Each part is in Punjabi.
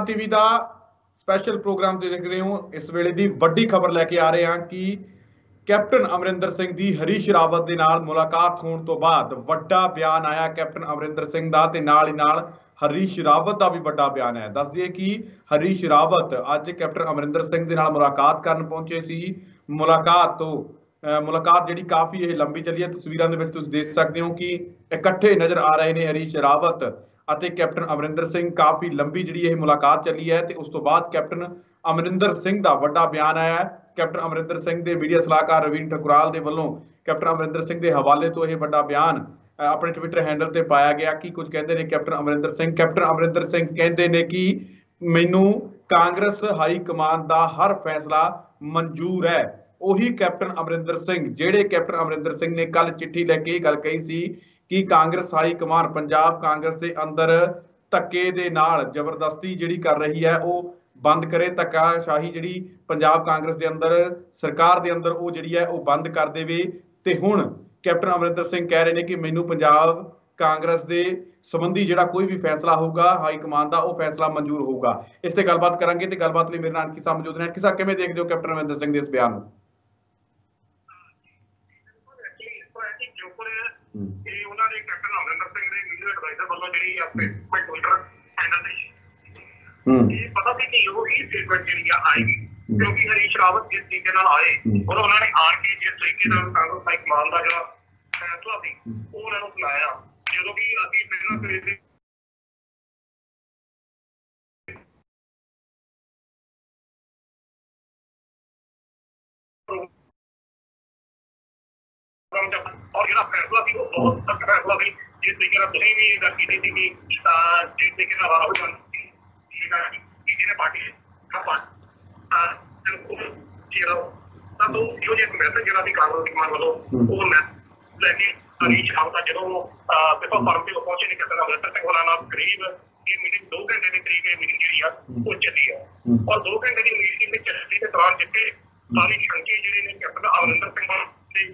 ਆਜ਼ਾਦ ਟੀਵੀ ਦਾ ਸਪੈਸ਼ਲ ਪ੍ਰੋਗਰਾਮ ਦੇਖ ਰਹੇ ਹੋ। ਇਸ ਵੇਲੇ ਦੀ ਵੱਡੀ ਖਬਰ ਲੈ ਕੇ ਆ ਰਹੇ ਹਾਂ ਕਿ ਕੈਪਟਨ ਅਮਰਿੰਦਰ ਸਿੰਘ ਦੀ ਹਰੀਸ਼ ਰਾਵਤ ਦੇ ਨਾਲ ਮੁਲਾਕਾਤ ਹੋਣ ਤੋਂ ਬਾਅਦ ਵੱਡਾ ਬਿਆਨ ਆਇਆ ਕੈਪਟਨ ਅਮਰਿੰਦਰ ਸਿੰਘ ਦਾ ਤੇ ਨਾਲ ਹੀ ਨਾਲ ਹਰੀਸ਼ ਰਾਵਤ ਦਾ ਵੀ ਵੱਡਾ ਬਿਆਨ ਹੈ ਦੱਸ ਦਈਏ ਕਿ ਹਰੀਸ਼ ਰਾਵਤ ਅੱਜ ਕੈਪਟਨ ਅਮਰਿੰਦਰ ਸਿੰਘ ਦੇ ਨਾਲ ਮੁਲਾਕਾਤ ਕਰਨ ਪਹੁੰਚੇ ਸੀ। ਮੁਲਾਕਾਤ ਤੋਂ, ਅਹ ਮੁਲਾਕਾਤ ਜਿਹੜੀ ਕਾਫੀ ਇਹ ਲੰਬੀ ਚੱਲੀ ਹੈ। ਤਸਵੀਰਾਂ ਦੇ ਵਿੱਚ ਤੁਸੀਂ ਦੇਖ ਸਕਦੇ ਹੋ ਕਿ ਇਕੱਠੇ ਨਜ਼ਰ ਆ ਰਹੇ ਨੇ ਹਰੀਸ਼ ਰਾਵਤ। ਅਤੇ ਕੈਪਟਨ ਅਮਰਿੰਦਰ ਸਿੰਘ ਕਾਫੀ ਲੰਬੀ ਜਿਹੜੀ ਇਹ ਮੁਲਾਕਾਤ ਚੱਲੀ ਹੈ ਤੇ ਉਸ ਤੋਂ ਬਾਅਦ ਕੈਪਟਨ ਅਮਰਿੰਦਰ ਸਿੰਘ ਦਾ ਵੱਡਾ ਬਿਆਨ ਆਇਆ ਹੈ। ਕੈਪਟਨ ਅਮਰਿੰਦਰ ਸਿੰਘ ਦੇ ਮੀਡੀਆ ਸਲਾਹਕਾਰ ਰਵੀਨ ਠਕੁਰਾਲ ਦੇ ਵੱਲੋਂ ਕੈਪਟਨ ਅਮਰਿੰਦਰ ਸਿੰਘ ਦੇ ਹਵਾਲੇ ਤੋਂ ਇਹ ਵੱਡਾ ਬਿਆਨ ਆਪਣੇ ਟਵਿੱਟਰ ਹੈਂਡਲ ਤੇ ਪਾਇਆ ਗਿਆ ਕਿ ਕੁਝ ਕਹਿੰਦੇ ਨੇ ਕੈਪਟਨ ਅਮਰਿੰਦਰ ਸਿੰਘ। ਕੈਪਟਨ ਅਮਰਿੰਦਰ ਸਿੰਘ ਕਹਿੰਦੇ ਨੇ ਕਿ ਮੈਨੂੰ ਕਾਂਗਰਸ ਹਾਈ ਕਮਾਨ ਦਾ ਹਰ ਫੈਸਲਾ ਮਨਜ਼ੂਰ ਹੈ। ਉਹੀ ਕੈਪਟਨ ਅਮਰਿੰਦਰ ਸਿੰਘ, ਜਿਹੜੇ ਕੈਪਟਨ ਅਮਰਿੰਦਰ ਸਿੰਘ ਨੇ ਕੱਲ ਚਿੱਠੀ ਲੈ ਕੇ ਇਹ ਗੱਲ ਕਹੀ ਸੀ ਕਿ ਕਾਂਗਰਸ ਹਾਈ ਕਮਾਨ ਪੰਜਾਬ ਕਾਂਗਰਸ ਦੇ ਅੰਦਰ ਧੱਕੇ ਦੇ ਨਾਲ ਜ਼ਬਰਦਸਤੀ ਜਿਹੜੀ ਕਰ ਰਹੀ ਹੈ, ਉਹ ਬੰਦ ਕਰੇ, ਧੱਕਾਸ਼ਾਹੀ ਜਿਹੜੀ ਪੰਜਾਬ ਕਾਂਗਰਸ ਦੇ ਅੰਦਰ, ਸਰਕਾਰ ਦੇ ਅੰਦਰ ਉਹ ਜਿਹੜੀ ਹੈ, ਉਹ ਬੰਦ ਕਰ ਦੇਵੇ। ਤੇ ਹੁਣ ਕੈਪਟਨ ਅਮਰਿੰਦਰ ਸਿੰਘ ਕਹਿ ਰਹੇ ਨੇ ਕਿ ਮੈਨੂੰ ਪੰਜਾਬ ਕਾਂਗਰਸ ਦੇ ਸੰਬੰਧੀ ਜਿਹੜਾ ਕੋਈ ਵੀ ਫੈਸਲਾ ਹੋਊਗਾ, ਹਾਈ ਕਮਾਂਡ ਦਾ, ਉਹ ਫੈਸਲਾ ਮਨਜ਼ੂਰ ਹੋਊਗਾ। ਇਸ ਤੇ ਗੱਲਬਾਤ ਕਰਾਂਗੇ ਤੇ ਗੱਲਬਾਤ ਲਈ ਮੇਰੇ ਨਾਲ ਅਣਖੀ ਸਾਹਿਬ ਮੌਜੂਦ ਨੇ। ਅਣਖੀ ਸਾਹਿਬ, ਕਿਵੇਂ ਦੇਖਦੇ ਹੋ ਕੈਪਟਨ ਅਮਰਿੰਦਰ ਸਿੰਘ ਦੇ ਇਸ ਬਿਆਨ ਨੂੰ? ਜੋ ਪਰ ਇਹ ਉਹਨਾਂ ਦੇ ਕੈਪਟਨ ਅਮਰਿੰਦਰ ਸਿੰਘ ਦੇ ਮੀਡੀਆ ਐਡਵਾਈਜ਼ਰ ਵੱਲੋਂ ਜਿਹੜੀ ਆਪਣੇ ਟਵਿੱਟਰ ਹੈਂਡਲ ਤੇ ਹੂੰ। ਇਹ ਪਤਾ ਸੀ ਕਿ ਉਹ ਹੀ ਸਟੇਟਮੈਂਟ ਜਿਹੜੀ ਆ ਆਏਗੀ। ਕਿਉਂਕਿ ਹਰੀਸ਼ ਰਾਵਤ ਜਿਸ ਤਰੀਕੇ ਨਾਲ ਆਏ ਔਰ ਉਹਨਾਂ ਨੇ ਆਰ ਕੇ ਜਿਸ ਤਰੀਕੇ ਨਾਲ ਕਾਂਗਰਸ ਹਾਈ ਕਮਾਂਡ ਦਾ ਜਿਹੜਾ ਫੈਸਲਾ ਸੀ ਉਹ ਉਹਨਾਂ ਨੂੰ ਸੁਣਾਇਆ ਜਦੋਂ ਕਿ ਅਸੀਂ ਪਹਿਲਾਂ ਕਰੇ ਸੀ ਔਰ ਜਿਹੜਾ ਫੈਸਲਾ ਸੀ ਉਹ ਬਹੁਤ ਸਖਤ ਫੈਸਲਾ ਸੀ। ਜਿਸ ਤਰੀਕੇ ਨਾਲ ਤੁਸੀਂ ਵੀ ਗੱਲ ਕੀਤੀ ਸੀ ਕਿ ਜਿਸ ਤਰੀਕੇ ਨਾਲ ਰਾਹੁਲ ਗਾਂਧੀ ਕਿ ਜਿਹਨੇ ਪਾਰਟੀ ਪਾਸ ਜਿਹੜਾ ਤਾਂ ਤੋਂ ਇਹੋ ਜਿਹਾ ਮੈਸੇਜ ਜਿਹੜਾ ਸੀ ਕਾਂਗਰਸ ਦੀ ਕਮਾਨ ਵੱਲੋਂ ਉਹ ਮੈਂ ਲੈ ਕੇ ਹਰੀਸ਼ ਰਾਵਤ ਦਾ ਜਦੋਂ ਪੇਪਰ ਫਾਰਮ ਤੇ ਪਹੁੰਚੇ ਨੇ ਕਹਿੰਦਾ ਅਮਰਿੰਦਰ ਸਿੰਘ ਹੋਣਾ ਨਾਲ ਕਰੀਬ ਇਹ ਮੀਟਿੰਗ 2 ਘੰਟੇ ਦੇ ਕਰੀਬ ਇਹ ਮੀਟਿੰਗ ਜਿਹੜੀ ਆ ਉਹ ਚੱਲੀ ਆ। ਔਰ 2 ਘੰਟੇ ਦੀ ਮੀਟਿੰਗ ਦੇ ਚੱਲਣ ਦੇ ਦੌਰਾਨ ਜਿੱਥੇ ਸਾਰੀ ਸ਼ੰਕੇ ਜਿਹੜੇ ਨੇ ਕੈਪਟਨ ਅਮਰਿੰਦਰ ਸਿੰਘ ਦੇ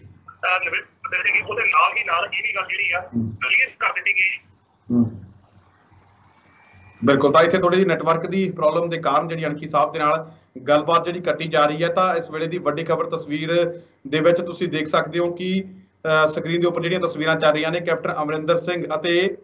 ਨਿਵਿਤ ਪ੍ਰਦੇਸ਼ ਦੀ ਉਹਦੇ ਨਾਲ ਹੀ ਨਾਲ ਇਹ ਵੀ ਗੱਲ ਜਿਹੜੀ ਆ ਰਿਲੀਜ਼ ਕਰ ਦਿੱਤੀ ਗਈ। ਬਿਲਕੁਲ ਤਾਂ ਇੱਥੇ ਥੋੜੀ ਜਿਹੀ ਨੈਟਵਰਕ ਦੀ ਪ੍ਰੋਬਲਮ ਦੇ ਕਾਰਨ ਜਿਹੜੀ ਅਣਖੀ ਸਾਹਿਬ ਦੇ ਨਾਲ ਗੱਲਬਾਤ ਜਿਹੜੀ ਕੱਟੀ ਜਾ ਰਹੀ ਹੈ ਤਾਂ ਇਸ ਵੇਲੇ ਦੀ ਵੱਡੀ ਖਬਰ ਤਸਵੀਰ ਦੇ ਵਿੱਚ ਤੁਸੀਂ ਦੇਖ ਸਕਦੇ ਹੋ ਕਿ ਸਕਰੀਨ ਦੇ ਉੱਪਰ ਜਿਹੜੀਆਂ ਤਸਵੀਰਾਂ ਚੱਲ ਰਹੀਆਂ ਨੇ ਕੈਪਟਨ ਅਮਰਿੰਦਰ ਸਿੰਘ ਅਤੇ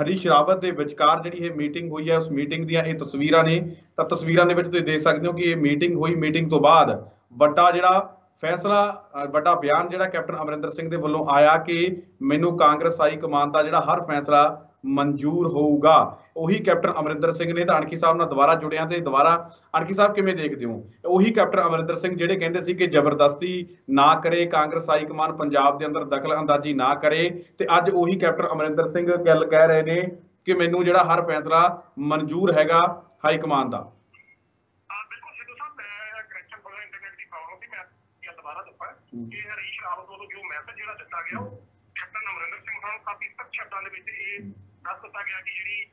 ਹਰੀਸ਼ ਰਾਵਤ ਦੇ ਵਿਚਕਾਰ ਜਿਹੜੀ ਇਹ ਮੀਟਿੰਗ ਹੋਈ ਹੈ ਉਸ ਮੀਟਿੰਗ ਦੀਆਂ ਇਹ ਤਸਵੀਰਾਂ ਨੇ। ਤਾਂ ਤਸਵੀਰਾਂ ਦੇ ਵਿੱਚ ਤੁਸੀਂ ਦੇਖ ਸਕਦੇ ਹੋ ਕਿ ਇਹ ਮੀਟਿੰਗ ਹੋਈ। ਮੀਟਿੰਗ ਤੋਂ ਬਾਅਦ ਵੱਡਾ ਜਿਹੜਾ ਫੈਸਲਾ ਵੱਡਾ ਬਿਆਨ ਜਿਹੜਾ ਕੈਪਟਨ ਅਮਰਿੰਦਰ ਸਿੰਘ ਦੇ ਵੱਲੋਂ ਆਇਆ ਕਿ ਮੈਨੂੰ ਕਾਂਗਰਸ ਹਾਈ ਕਮਾਨ ਦਾ ਜਿਹੜਾ ਹਰ ਫੈਸਲਾ ਮਨਜ਼ੂਰ ਹੋਊਗਾ। ਉਹੀ ਕੈਪਟਨ ਅਮਰਿੰਦਰ ਸਿੰਘ ਨੇ ਤਾਂ ਅਣਖੀ ਸਾਹਿਬ ਨਾਲ ਦੁਬਾਰਾ ਜੁੜਿਆ ਤੇ ਦੁਬਾਰਾ ਅਣਖੀ ਸਾਹਿਬ ਕਿਵੇਂ ਦੇਖਦੇ ਹੋ? ਉਹੀ ਕੈਪਟਨ ਅਮਰਿੰਦਰ ਸਿੰਘ ਜਿਹੜੇ ਕਹਿੰਦੇ ਸੀ ਕਿ ਜ਼ਬਰਦਸਤੀ ਨਾ ਕਰੇ, ਕਾਂਗਰਸ ਹਾਈ ਕਮਾਨ ਪੰਜਾਬ ਦੇ ਅੰਦਰ ਦਖਲ ਅੰਦਾਜ਼ੀ ਨਾ ਕਰੇ ਤੇ ਅੱਜ ਉਹੀ ਕੈਪਟਨ ਅਮਰਿੰਦਰ ਸਿੰਘ ਗੱਲ ਕਹਿ ਰਹੇ ਨੇ ਕਿ ਮੈਨੂੰ ਜਿਹੜਾ ਹਰ ਫੈਸਲਾ ਮਨਜ਼ੂਰ ਹੈਗਾ ਹਾਈ ਕਮਾਨ ਦਾ ਹਾਂ ਬਿਲਕੁਲ ਸਿੱਧੂ ਸਾਹਿਬ ਮੈਂ ਕਨੈਕਸ਼ਨ ਬੜਾ ਇੰਟਰਨੈਟ ਦੀ ਪ੍ਰੋਬਲਮ ਸੀ ਮੈਂ ਇਹ ਕਿ ਹਰੀਸ਼ ਰਾਵਤ ਵੱਲੋਂ ਜੋ ਮੈਸੇਜ ਜਿਹੜਾ ਦਿੱਤਾ ਗਿਆ ਉਹ ਕੈਪਟਨ ਅਮਰਿੰਦਰ ਸਿੰਘ ਨੂੰ ਕਾਫੀ ਸਖਤ ਸ਼ਬਦਾਂ ਦੇ ਵਿੱਚ ਇਹ ਦੱਸ ਦਿੱਤਾ ਗਿਆ ਕਿ ਜਿਹੜੀ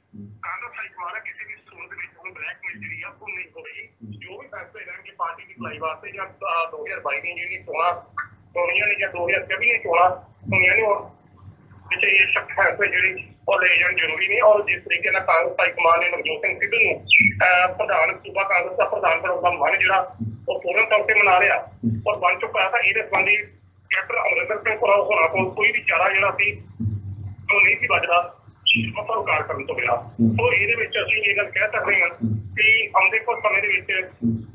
ਕਾਂਗਰਸ ਹਾਈ ਕਮਾਂਡ ਕਿਸੇ ਵੀ ਸੂਰਤ ਵਿੱਚ ਹੁਣ ਬਲੈਕਮੇਲ ਜਿਹੜੀ ਆ ਉਹ ਨਹੀਂ ਹੋਵੇਗੀ ਜੋ ਵੀ ਫੈਸਲੇ ਲੈਣਗੇ ਪਾਰਟੀ ਦੀ ਭਲਾਈ ਵਾਸਤੇ ਜਾਂ ਅਹ, 2022 ਦੀਆਂ ਜਿਹੜੀ ਚੋਣਾਂ ਹੋਣੀਆਂ ਨੇ ਜਾਂ 2024 ਦੀਆਂ ਚੋਣਾਂ ਹੋਣੀਆਂ ਨੇ ਉਹ ਵਿੱਚ ਇਹ ਸਖਤ ਫੈਸਲੇ ਜਿਹੜੀ ਉਹ ਲੈ ਜਾਣ ਜ਼ਰੂਰੀ ਨੇ। ਔਰ ਜਿਸ ਤਰੀਕੇ ਨਾਲ ਕਾਂਗਰਸ ਹਾਈ ਕਮਾਂਡ ਨੇ ਨਵਜੋਤ ਸਿੰਘ ਸਿੱਧੂ ਨੂੰ ਪ੍ਰਧਾਨ ਸੂਬਾ ਕਾਂਗਰਸ ਦਾ ਪ੍ਰਧਾਨ ਬਣਾਉਣ ਦਾ ਮਨ ਜਿਹੜਾ ਉਹ ਪੂਰਨ ਤੌਰ ਤੇ ਮਨਾ ਰਿਹਾ ਔਰ ਬਣ ਚੁੱਕਾ ਤਾਂ ਇਹਦੇ ਸੰਬੰਧੀ ਕੈਪਟਨ ਅਮਰਿੰਦਰ ਸਿੰਘ ਕੋਲ ਹੋਣਾ ਕੋਲ ਕੋਈ ਵੀ ਚਾਰਾ ਜਿਹੜਾ ਸੀ ਉਹ ਨਹੀਂ ਸੀ ਬਚਦਾ ਉਹ ਸਰਕਾਰ ਕਰਨ ਤੋਂ ਬਿਨਾਂ। ਸੋ ਇਹਦੇ ਵਿੱਚ ਅਸੀਂ ਇਹ ਗੱਲ ਕਹਿ ਸਕਦੇ ਹਾਂ ਕਿ ਆਉਂਦੇ ਕੁਝ ਸਮੇਂ ਦੇ ਵਿੱਚ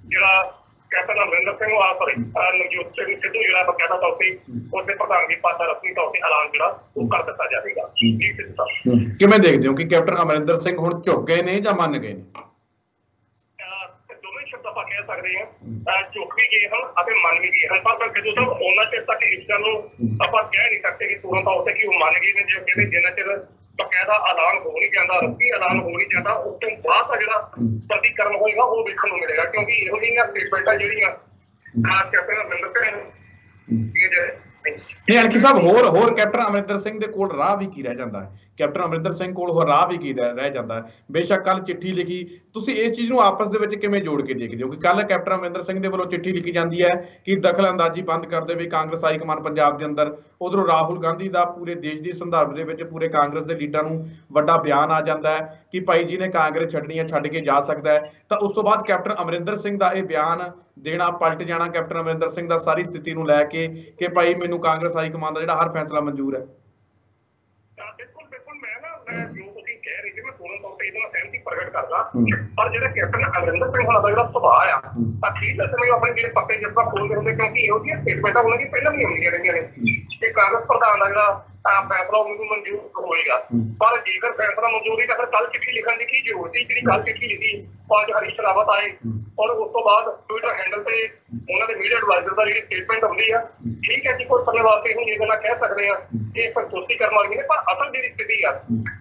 ਜਿਹੜਾ ਕੈਪਟਨ ਅਮਰਿੰਦਰ ਸਿੰਘ ਆ ਸੌਰੀ ਨਵਜੋਤ ਸਿੰਘ ਸਿੱਧੂ ਜਿਹੜਾ ਬਕਾਇਦਾ ਤੌਰ ਤੇ ਉਹਦੇ ਪ੍ਰਧਾਨਗੀ ਪਦ ਦਾ ਰਸਮੀ ਤੌਰ ਤੇ ਐਲਾਨ ਜਿਹੜਾ ਉਹ ਕਰ ਦਿੱਤਾ ਜਾਵੇਗਾ। ਜੀ ਸਿੱਧੂ ਸਾਹਿਬ? ਕਿਵੇਂ ਦੇਖਦੇ ਹੋ ਕਿ ਕੈਪਟਨ ਅਮਰਿੰਦਰ ਸਿੰਘ ਹੁਣ ਝੁਕ ਗਏ ਨੇ ਜਾਂ ਮੰਨ ਗਏ ਨੇ? ਆਪਾਂ ਕਹਿ ਸਕਦੇ ਹਾਂ ਝੁਕ ਵੀ ਗਏ ਹਨ ਅਤੇ ਮੰਨ ਵੀ ਗਏ ਹਨ। ਪਰ ਫਿਰ ਜਦੋਂ ਤੱਕ ਉਹਨਾਂ ਚਿਰ ਤੱਕ ਇਸ ਗੱਲ ਨੂੰ ਆਪਾਂ ਕਹਿ ਨਹੀਂ ਸਕਦੇ ਕਿ ਤੁਰੰਤ ਤੌਰ ਤੇ ਕਿ ਉਹ ਮੰਨ ਗਏ ਨੇ, ਜੇ ਕਹਿੰਦੇ ਜਿੰਨਾ ਚਿਰ ਬਕਾਇਦਾ ਐਲਾਨ ਹੋ ਨਹੀਂ ਜਾਂਦਾ ਰਸਮੀ ਐਲਾਨ ਹੋ ਨਹੀਂ ਜਾਂਦਾ, ਉਸ ਤੋਂ ਬਾਅਦ ਦਾ ਜਿਹੜਾ ਪ੍ਰਤੀਕਰਮ ਹੋਏਗਾ, ਉਹ ਵੇਖਣ ਨੂੰ ਮਿਲੇਗਾ। ਕਿਉਂਕਿ ਇਹੋ ਜਿਹੀਆਂ ਸਟੇਟਮੈਂਟਾਂ ਜਿਹੜੀਆਂ ਆ ਕੈਪਟਨ ਅਮਰਿੰਦਰ ਸਿੰਘ ਇਹ ਜਿਹੜੇ ਨਹੀਂ ਅਣਖੀ ਸਾਹਿਬ, ਹੋਰ ਹੋਰ ਕੈਪਟਨ ਅਮਰਿੰਦਰ ਸਿੰਘ ਦੇ ਕੋਲ ਰਾਹ ਵੀ ਕੀ ਰਹਿ ਜਾਂਦਾ ਹੈ? ਕੈਪਟਨ ਅਮਰਿੰਦਰ ਸਿੰਘ ਕੋਲ ਉਹ ਰਾਹ ਵੀ ਕੀ ਰਹਿ ਰਹਿ ਜਾਂਦਾ ਹੈ। ਬੇਸ਼ੱਕ ਕੱਲ ਚਿੱਠੀ ਲਿਖੀ, ਤੁਸੀਂ ਇਸ ਚੀਜ਼ ਨੂੰ ਆਪਸ ਦੇ ਵਿੱਚ ਕਿਵੇਂ ਜੋੜ ਕੇ ਦੇਖਦੇ ਹੋ ਕਿ ਕੱਲ ਕੈਪਟਨ ਅਮਰਿੰਦਰ ਸਿੰਘ ਦੇ ਵੱਲੋਂ ਚਿੱਠੀ ਲਿਖੀ ਜਾਂਦੀ ਹੈ ਕਿ ਦਖਲ ਅੰਦਾਜ਼ੀ ਬੰਦ ਕਰ ਦੇਵੇ ਕਾਂਗਰਸ ਹਾਈ ਕਮਾਨ ਪੰਜਾਬ ਦੇ ਅੰਦਰ। ਉਧਰੋਂ ਰਾਹੁਲ ਗਾਂਧੀ ਦਾ ਪੂਰੇ ਦੇਸ਼ ਦੀ ਸੰਦਰਭ ਦੇ ਵਿੱਚ ਪੂਰੇ ਕਾਂਗਰਸ ਦੇ ਲੀਡਰਾਂ ਨੂੰ ਵੱਡਾ ਬਿਆਨ ਆ ਜਾਂਦਾ ਹੈ ਕਿ ਭਾਈ ਜੀ ਨੇ ਕਾਂਗਰਸ ਛੱਡਣੀ ਹੈ ਛੱਡ ਕੇ ਜਾ ਸਕਦਾ ਹੈ। ਤਾਂ ਉਸ ਤੋਂ ਬਾਅਦ ਕੈਪਟਨ ਅਮਰਿੰਦਰ ਸਿੰਘ ਦਾ ਇਹ ਬਿਆਨ ਦੇਣਾ ਪਲਟ ਜਾਣਾ ਕੈਪਟਨ ਅਮਰਿੰਦਰ ਸਿੰਘ ਦਾ ਸਾਰੀ ਸਥਿਤੀ ਨੂੰ ਲੈ ਕੇ ਕਿ ਭਾਈ ਮੈਨੂੰ ਕਾਂਗਰਸ ਹਾਈ ਕਮਾਨ ਦਾ ਜਿਹੜਾ ਹਰ ਫੈਸਲਾ ਮਨਜ਼ੂਰ ਹੈ। ਬਿਲਕੁਲ ਮੈਂ ਮੈਂ ਜੋ ਤੁਸੀਂ ਕਹਿ ਰਹੇ ਸੀ ਮੈਂ ਪੂਰਨ ਤੌਰ ਤੇ ਇਹਦੇ ਨਾਲ ਸਹਿਮਤੀ ਪ੍ਰਗਟ ਕਰਦਾ। ਪਰ ਜਿਹੜਾ ਕੈਪਟਨ ਅਮਰਿੰਦਰ ਸਿੰਘ ਹੋਣਾ ਦਾ ਜਿਹੜਾ ਸੁਭਾਅ ਆ। ਤਾਂ ਠੀਕ ਹੈ ਸਮੇਂ ਆਪਣੇ ਜਿਹੜੇ ਪੱਕੇ ਜੱਫਾ ਖੋਲਦੇ ਹੁੰਦੇ ਕਿਉਂਕਿ ਇਹੋ ਜਿਹੀਆਂ ਸਟੇਟਮੈਂਟਾਂ ਉਹਨਾਂ ਦੀ ਪਹਿਲਾਂ ਵੀ ਆਉਂਦੀਆਂ ਰਹਿੰਦੀਆਂ ਨੇ ਕਿ ਕਾਂਗਰਸ ਪ੍ਰਧਾਨ ਦਾ ਜਿਹੜਾ ਅਹ, ਫੈਸਲਾ ਉਹਨੂੰ ਮਨਜ਼ੂਰ ਹੋਏਗਾ। ਪਰ ਜੇਕਰ ਫੈਸਲਾ ਮਨਜ਼ੂਰ ਤਾਂ ਫਿਰ ਕੱਲ ਚਿੱਠੀ ਲਿਖਣ ਦੀ ਕੀ ਜ਼ਰੂਰਤ ਸੀ? ਜਿਹੜੀ ਕੱਲ ਚਿੱਠੀ ਲਿਖੀ ਪੰਜ ਹਰੀਸ਼ ਰਾਵਤ ਆਏ। ਔਰ ਉਸ ਤੋਂ ਬਾਅਦ ਟਵਿੱਟਰ ਹੈਂਡਲ ਤੇ ਉਹਨਾਂ ਦੇ ਮੀਡੀਆ ਐਡਵਾਈਜ਼ਰ ਦਾ ਜਿਹੜੀ ਸਟੇਟਮੈਂਟ ਹੁੰਦੀ ਆ ਠੀਕ ਹੈ ਜੀ ਕੋਈ ਸਮੇਂ ਵਾਸਤੇ ਹੁਣ ਇਹ ਗੱਲਾਂ ਕਹਿ ਸਕਦੇ ਆ ਕਿ ਇਹ ਸੰਤੁਸ਼ਟੀ ਕਰਨ ਵਾਲੀ ਨੇ ਪਰ ਅਸਲ ਜਿਹੜੀ ਸਥਿਤੀ ਆ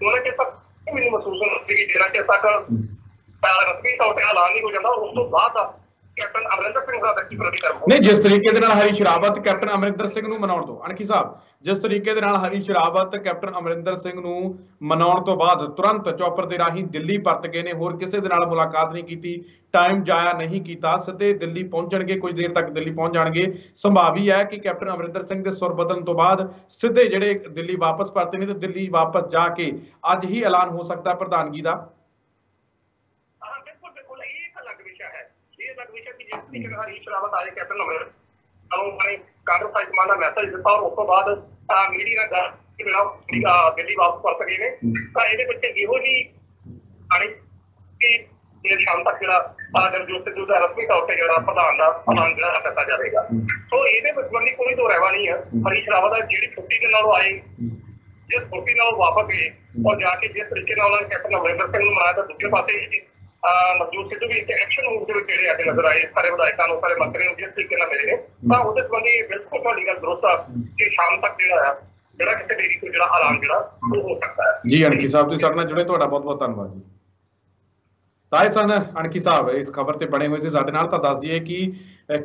ਉਹਨਾਂ ਚਿਰ ਤੱਕ ਮੈਨੂੰ ਮਹਿਸੂਸ ਹੁੰਦੀ ਕਿ ਜਿਹੜਾ ਚਿਰ ਤੱਕ ਰਸਮੀ ਤੌਰ ਤੇ ਐਲਾਨ ਨਹੀਂ ਹੋ ਜਾਂਦਾ ਉਸ ਤੋਂ ਬਾਅਦ ਕੈਪਟਨ ਅਮਰਿੰਦਰ ਸਿੰਘ ਦਾ ਵਿਅਕਤੀ ਪ੍ਰਤੀਕਰਮ ਨਹੀਂ, ਜਿਸ ਤਰੀਕੇ ਦੇ ਨਾਲ ਹਰੀਸ਼ ਰਾਵਤ ਕੈਪਟਨ ਅਮਰਿੰਦਰ ਸਿੰਘ ਨੂੰ ਮਨਾਉਣ ਤੋਂ, ਅਣਖੀ ਸਾਹਿਬ, ਜਿਸ ਤਰੀਕੇ ਦੇ ਨਾਲ ਹਰੀਸ਼ ਰਾਵਤ ਕੈਪਟਨ ਅਮਰਿੰਦਰ ਸਿੰਘ ਨੂੰ ਮਨਾਉਣ ਤੋਂ ਬਾਅਦ ਤੁਰੰਤ ਚੌਪਰ ਦੇ ਰਾਹੀਂ ਦਿੱਲੀ ਪਰਤ ਗਏ ਨੇ, ਹੋਰ ਕਿਸੇ ਦੇ ਨਾਲ ਮੁਲਾਕਾਤ ਨਹੀਂ ਕੀਤੀ ਟਾਈਮ ਜਾਇਆ ਨਹੀਂ ਕੀਤਾ, ਸਿੱਧੇ ਦਿੱਲੀ ਪਹੁੰਚਣਗੇ, ਕੁਝ ਦੇਰ ਤੱਕ ਦਿੱਲੀ ਪਹੁੰਚ ਜਾਣਗੇ। ਸੰਭਾਵੀ ਹੈ ਕਿ ਕੈਪਟਨ ਅਮਰਿੰਦਰ ਸਿੰਘ ਦੇ ਸੁਰ ਬਦਲਣ ਤੋਂ ਬਾਅਦ ਸਿੱਧੇ ਜਿਹੜੇ ਦਿੱਲੀ ਵਾਪਸ ਪਰਤੇ ਨੇ, ਤੇ ਦਿੱਲੀ ਵਾਪਸ ਜਾ ਕੇ ਅੱਜ ਹੀ ਐਲਾਨ ਹੋ ਸਕਦਾ ਪ੍ਰਧਾਨਗੀ ਦਾ ਹਾਂ ਬਿਲਕੁਲ ਬਿਲਕੁਲ ਇਹ ਇੱਕ ਅਲੱਗ ਵਿਸ਼ਾ ਹੈ ਇਹ ਜਿਸ ਤਰੀਕੇ ਨਾਲ ਹਰੀਸ਼ ਰਾਵਤ ਆਏ ਕੈਪਟਨ ਅਮਰਿੰਦਰ ਨੂੰ ਉਹਨੇ ਕਾਂਗਰਸ ਹਾਈ ਕਮਾਂਡ ਦਾ ਮੈਸੇਜ ਦਿੱਤਾ ਔਰ ਉਸ ਤੋਂ ਬਾਅਦ ਮੀਡੀਆ ਦਾ ਅਹ, ਦਿੱਲੀ ਵਾਪਸ ਕਰ ਸਕੇ ਨੇ। ਤਾਂ ਇਹਦੇ ਵਿੱਚ ਇਹੋ ਜੀ ਆਣੀ ਕਿ ਇਹ ਸ਼ਾਮ ਤੱਕ ਜਿਹੜਾ ਅਹ, ਜਗਜੋਤ ਸਿੱਧੂ ਦਾ ਰਸਮੀ ਤੌਰ ਤੇ ਜਿਹੜਾ ਪ੍ਰਧਾਨ ਦਾ ਪ੍ਰਧਾਨ ਜਿਹੜਾ ਕੀਤਾ ਜਾਵੇਗਾ। ਸੋ ਇਹਦੇ ਵਿੱਚ ਬੰਦੀ ਕੋਈ ਦੋ ਰਹਿਵਾ ਨਹੀਂ ਹੈ। ਹਰੀਸ਼ ਰਾਵਤ ਦਾ ਜਿਹੜੀ ਛੁੱਟੀ ਦੇ ਨਾਲ ਆਏ। ਜਿਸ ਛੁੱਟੀ ਨਾਲ ਉਹ ਵਾਪਸ ਗਏ ਔਰ ਜਾ ਕੇ ਜਿਸ ਤਰੀਕੇ ਨਾਲ ਉਹਨਾਂ ਨੇ ਕੈਪਟਨ ਅਮਰਿੰਦਰ ਸਿੰਘ ਨੂੰ ਮਨਾਇਆ ਤਾਂ ਦੂਜੇ ਪਾਸੇ ਮਨਜੂਰ ਸਿੱਧੂ ਵੀ ਇੱਥੇ ਐਕਸ਼ਨ ਮੂਵ ਦੇ ਵਿੱਚ ਜਿਹੜੇ ਅੱਜ ਨਜ਼ਰ ਆਏ ਸਾਰੇ ਵਿਧਾਇਕਾਂ ਨੂੰ ਸਾਰੇ ਮੰਤਰੀਆਂ ਨੂੰ ਜਿਸ ਤਰੀਕੇ ਨਾਲ ਮਿਲੇ ਨੇ। ਤਾਂ ਉਹਦੇ ਸੰਬੰਧੀ ਬਿਲਕੁਲ ਤੁਹਾਡੀ ਗੱਲ ਦਰੁਸਤ ਆ ਕਿ ਸ਼ਾਮ ਤੱਕ ਜਿਹੜਾ ਆ ਜਿਹੜਾ ਕਿਸੇ ਦੇਰੀ ਤੋਂ ਜਿਹੜਾ ਐਲਾਨ ਜਿਹੜਾ ਉਹ ਹੋ ਸਕਦਾ ਹੈ। ਜੀ ਅਣਖੀ ਸਾਹਿਬ ਤੁਸੀਂ ਸਾਡੇ ਨਾਲ ਜੁੜੇ ਤੁਹਾਡਾ ਬਹੁਤ ਬਹੁਤ ਧੰਨਵਾਦ ਜੀ। ਤਾਂ ਇਹ ਸਨ ਅਣਖੀ ਸਾਹਿਬ ਇਸ ਖਬਰ ਤੇ ਬਣੇ ਹੋਏ ਸੀ ਸਾਡੇ ਨਾਲ ਤਾਂ ਦੱਸ ਦਈਏ ਕਿ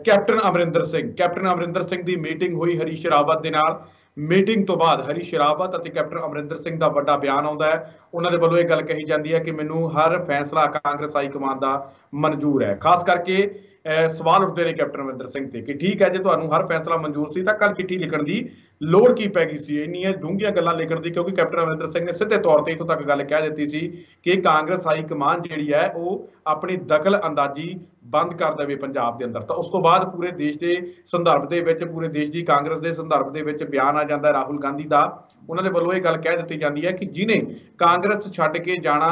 ਕੈਪਟਨ ਅਮਰਿੰਦਰ ਸਿੰਘ ਕੈਪਟਨ ਅਮਰਿੰਦਰ ਸਿੰਘ ਦੀ ਮੀਟਿੰਗ ਹੋਈ ਹਰੀਸ਼ ਰਾਵਤ ਦੇ ਨਾਲ। ਮੀਟਿੰਗ ਤੋਂ ਬਾਅਦ ਹਰੀ ਸ਼ਰਾਵਤ ਅਤੇ ਕੈਪਟਨ ਅਮਰਿੰਦਰ ਸਿੰਘ ਦਾ ਵੱਡਾ ਬਿਆਨ ਆਉਂਦਾ ਹੈ। ਉਹਨਾਂ ਦੇ ਵੱਲੋਂ ਇਹ ਗੱਲ ਕਹੀ ਜਾਂਦੀ ਹੈ ਕਿ ਮੈਨੂੰ ਹਰ ਫੈਸਲਾ ਕਾਂਗਰਸ ਹਾਈ ਕਮਾਂਡ ਦਾ ਮਨਜ਼ੂਰ ਹੈ। ਖਾਸ ਕਰਕੇ ਸਵਾਲ ਉੱਠਦੇ ਨੇ ਕੈਪਟਨ ਅਮਰਿੰਦਰ ਸਿੰਘ ਤੇ ਕਿ ਠੀਕ ਹੈ ਜੇ ਤੁਹਾਨੂੰ ਹਰ ਫੈਸਲਾ ਮਨਜ਼ੂਰ ਸੀ ਤਾਂ ਕੱਲ ਚਿੱਠੀ ਲਿਖਣ ਦੀ ਲੋੜ ਕੀ ਪੈ ਗਈ ਸੀ? ਇੰਨੀਆਂ ਡੂੰਘੀਆਂ ਗੱਲਾਂ ਲਿਖਣ ਦੀ ਕਿਉਂਕਿ ਕੈਪਟਨ ਅਮਰਿੰਦਰ ਸਿੰਘ ਨੇ ਸਿੱਧੇ ਤੌਰ ਤੇ ਇਥੋਂ ਤੱਕ ਗੱਲ ਕਹਿ ਦਿੱਤੀ ਸੀ ਕਿ ਕਾਂਗਰਸ ਹਾਈ ਕਮਾਨ ਜਿਹੜੀ ਹੈ ਉਹ ਆਪਣੀ ਦਖਲ ਅੰਦਾਜ਼ੀ ਬੰਦ ਕਰ ਦੇਵੇ ਪੰਜਾਬ ਦੇ ਅੰਦਰ। ਤਾਂ ਉਸ ਤੋਂ ਬਾਅਦ ਪੂਰੇ ਦੇਸ਼ ਦੇ ਸੰਦਰਭ ਦੇ ਵਿੱਚ, ਪੂਰੇ ਦੇਸ਼ ਦੀ ਕਾਂਗਰਸ ਦੇ ਸੰਦਰਭ ਦੇ ਵਿੱਚ ਬਿਆਨ ਆ ਜਾਂਦਾ ਰਾਹੁਲ ਗਾਂਧੀ ਦਾ। ਉਹਨਾਂ ਦੇ ਵੱਲੋਂ ਇਹ ਗੱਲ ਕਹਿ ਦਿੱਤੀ ਜਾਂਦੀ ਹੈ ਕਿ ਜਿਨੇ ਕਾਂਗਰਸ ਛੱਡ ਕੇ ਜਾਣਾ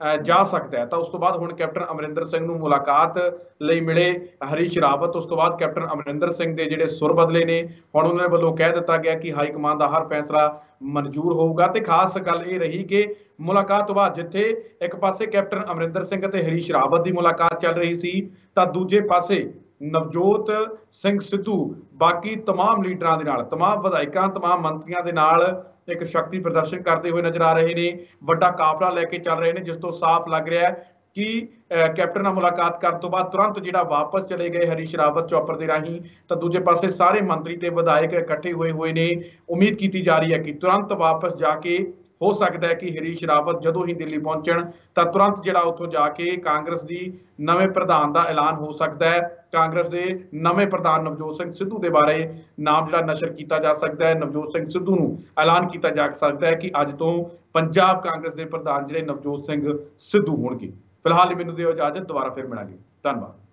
ਜਾ ਸਕਦਾ ਹੈ। ਤਾਂ ਉਸ ਤੋਂ ਬਾਅਦ ਹੁਣ ਕੈਪਟਨ ਅਮਰਿੰਦਰ ਸਿੰਘ ਨੂੰ ਮੁਲਾਕਾਤ ਲਈ ਮਿਲੇ ਹਰੀਸ਼ ਰਾਵਤ। ਉਸ ਤੋਂ ਬਾਅਦ ਕੈਪਟਨ ਅਮਰਿੰਦਰ ਸਿੰਘ ਦੇ ਜਿਹੜੇ ਸੁਰ ਬਦਲੇ ਨੇ, ਹੁਣ ਉਹਨਾਂ ਵੱਲੋਂ ਕਹਿ ਦਿੱਤਾ ਗਿਆ ਕਿ ਹਾਈ ਕਮਾਂਡ ਦਾ ਹਰ ਫੈਸਲਾ ਮਨਜ਼ੂਰ ਹੋਊਗਾ। ਤੇ ਖਾਸ ਗੱਲ ਇਹ ਰਹੀ ਕਿ ਮੁਲਾਕਾਤ ਤੋਂ ਬਾਅਦ ਜਿੱਥੇ ਇੱਕ ਪਾਸੇ ਕੈਪਟਨ ਅਮਰਿੰਦਰ ਸਿੰਘ ਅਤੇ ਹਰੀਸ਼ ਰਾਵਤ ਦੀ ਮੁਲਾਕਾਤ ਚੱਲ ਰਹੀ ਸੀ, ਤਾਂ ਦੂਜੇ ਪਾਸੇ ਨਵਜੋਤ ਸਿੰਘ ਸਿੱਧੂ ਬਾਕੀ तमाम ਲੀਡਰਾਂ ਦੇ ਨਾਲ तमाम ਵਿਧਾਇਕਾਂ तमाम ਮੰਤਰੀਆਂ ਦੇ ਨਾਲ ਇੱਕ ਸ਼ਕਤੀ ਪ੍ਰਦਰਸ਼ਨ ਕਰਦੇ ਹੋਏ ਨਜ਼ਰ ਆ ਰਹੇ ਨੇ ਵੱਡਾ ਕਾਫਲਾ ਲੈ ਕੇ ਚੱਲ ਰਹੇ ਨੇ ਜਿਸ ਤੋਂ ਸਾਫ਼ ਲੱਗ ਰਿਹਾ ਹੈ ਕਿ ਅਹ, ਕੈਪਟਨ ਨਾਲ ਮੁਲਾਕਾਤ ਕਰਨ ਤੋਂ ਬਾਅਦ ਤੁਰੰਤ ਜਿਹੜਾ ਵਾਪਸ ਚਲੇ ਗਏ ਹਰੀਸ਼ ਰਾਵਤ ਚੌਪਰ ਦੇ ਰਾਹੀਂ ਤਾਂ ਦੂਜੇ ਪਾਸੇ ਸਾਰੇ ਮੰਤਰੀ ਤੇ ਵਿਧਾਇਕ ਇਕੱਠੇ ਹੋਏ ਹੋਏ ਨੇ ਉਮੀਦ ਕੀਤੀ ਜਾ ਰਹੀ ਹੈ ਕਿ ਤੁਰੰਤ ਵਾਪਸ ਜਾ ਕੇ ਹੋ ਸਕਦਾ ਹੈ ਕਿ ਹਰੀਸ਼ ਰਾਵਤ ਜਦੋਂ ਹੀ ਦਿੱਲੀ ਪਹੁੰਚਣ ਤਾਂ ਤੁਰੰਤ ਜਿਹੜਾ ਉੱਥੋਂ ਜਾ ਕੇ ਕਾਂਗਰਸ ਦੀ ਨਵੇਂ ਪ੍ਰਧਾਨ ਦਾ ਐਲਾਨ ਹੋ ਸਕਦਾ ਹੈ। ਕਾਂਗਰਸ ਦੇ ਨਵੇਂ ਪ੍ਰਧਾਨ ਨਵਜੋਤ ਸਿੰਘ ਸਿੱਧੂ ਦੇ ਬਾਰੇ ਨਾਮ ਜਿਹੜਾ ਨਸ਼ਰ ਕੀਤਾ ਜਾ ਸਕਦਾ ਹੈ। ਨਵਜੋਤ ਸਿੰਘ ਸਿੱਧੂ ਨੂੰ ਐਲਾਨ ਕੀਤਾ ਜਾ ਸਕਦਾ ਹੈ ਕਿ ਅੱਜ ਤੋਂ ਪੰਜਾਬ ਕਾਂਗਰਸ ਦੇ ਪ੍ਰਧਾਨ ਜਿਹੜੇ ਨਵਜੋਤ ਸਿੰਘ ਸਿੱਧੂ ਹੋਣਗੇ। ਫਿਲਹਾਲ ਹੀ ਮੈਨੂੰ ਦਿਓ ਇਜਾਜ਼ਤ, ਦੁਬਾਰਾ ਫਿਰ ਮਿਲਾਂਗੇ। ਧੰਨਵਾਦ।